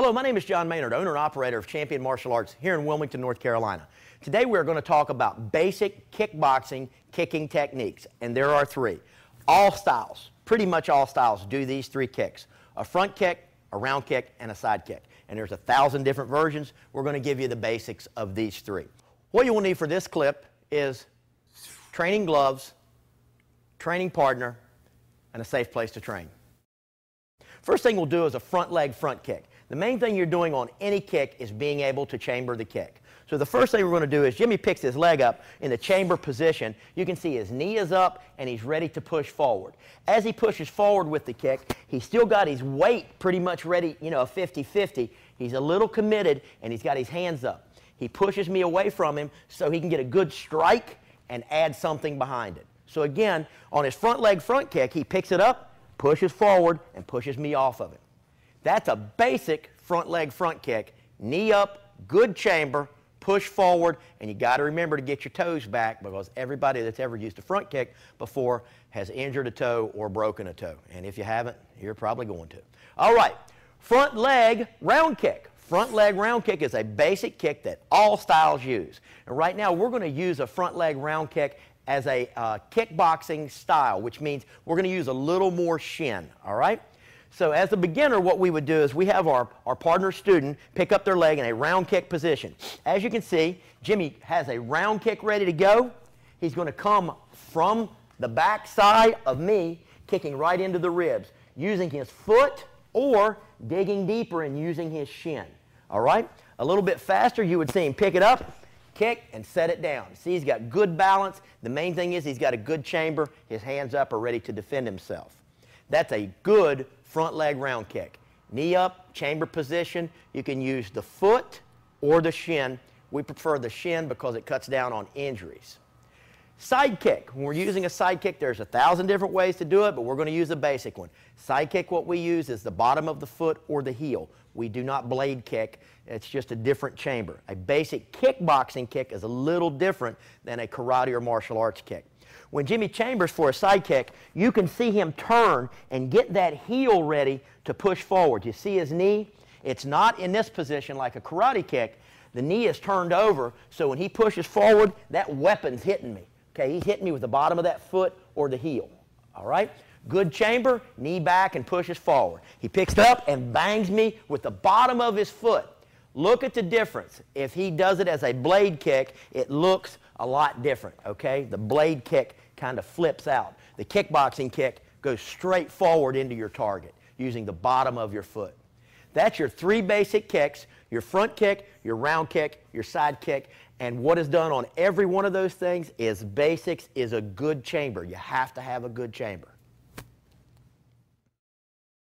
Hello, my name is John Maynard, owner and operator of Champion Martial Arts here in Wilmington, North Carolina. Today we're going to talk about basic kickboxing kicking techniques, and there are three. All styles, pretty much all styles, do these three kicks. A front kick, a round kick, and a side kick. And there's a thousand different versions. We're going to give you the basics of these three. What you will need for this clip is training gloves, training partner, and a safe place to train. First thing we'll do is a front leg front kick. The main thing you're doing on any kick is being able to chamber the kick. So the first thing we're going to do is Jimmy picks his leg up in the chamber position. You can see his knee is up and he's ready to push forward. As he pushes forward with the kick, he's still got his weight pretty much ready, you know, 50-50. He's a little committed and he's got his hands up. He pushes me away from him so he can get a good strike and add something behind it. So again, on his front leg front kick, he picks it up, pushes forward, and pushes me off of it. That's a basic front leg front kick. Knee up, good chamber, push forward, and you got to remember to get your toes back because everybody that's ever used a front kick before has injured a toe or broken a toe. And if you haven't, you're probably going to. All right, front leg round kick. Front leg round kick is a basic kick that all styles use. And right now, we're going to use a front leg round kick as a uh, kickboxing style, which means we're going to use a little more shin, all right? So as a beginner, what we would do is we have our, our partner student pick up their leg in a round kick position. As you can see, Jimmy has a round kick ready to go. He's going to come from the back side of me, kicking right into the ribs, using his foot or digging deeper and using his shin. All right? A little bit faster, you would see him pick it up, kick, and set it down. See, he's got good balance. The main thing is he's got a good chamber. His hands up are ready to defend himself. That's a good front leg round kick. Knee up, chamber position. You can use the foot or the shin. We prefer the shin because it cuts down on injuries. Side kick. When we're using a side kick, there's a thousand different ways to do it, but we're going to use a basic one. Side kick, what we use is the bottom of the foot or the heel. We do not blade kick. It's just a different chamber. A basic kickboxing kick is a little different than a karate or martial arts kick. When Jimmy chambers for a side kick, you can see him turn and get that heel ready to push forward. You see his knee? It's not in this position like a karate kick. The knee is turned over, so when he pushes forward, that weapon's hitting me. Okay, he's hitting me with the bottom of that foot or the heel. All right? Good chamber, knee back and pushes forward. He picks up and bangs me with the bottom of his foot. Look at the difference. If he does it as a blade kick, it looks a lot different, okay? The blade kick kind of flips out. The kickboxing kick goes straight forward into your target using the bottom of your foot. That's your three basic kicks, your front kick, your round kick, your side kick, and what is done on every one of those things is basics is a good chamber. You have to have a good chamber.